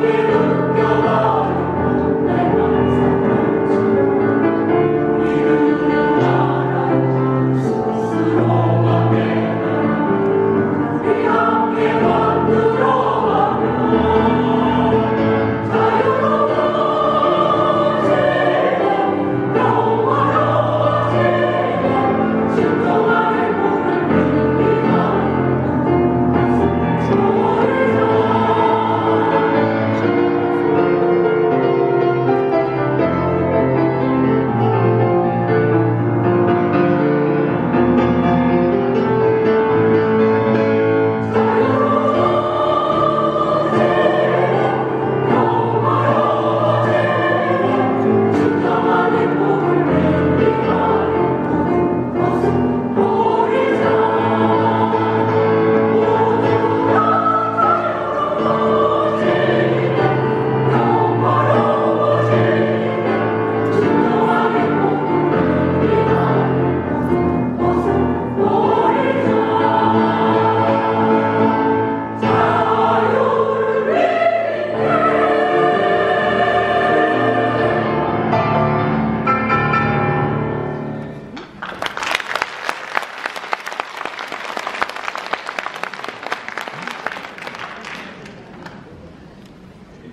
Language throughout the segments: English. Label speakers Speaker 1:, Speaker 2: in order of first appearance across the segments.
Speaker 1: Give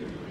Speaker 1: interview.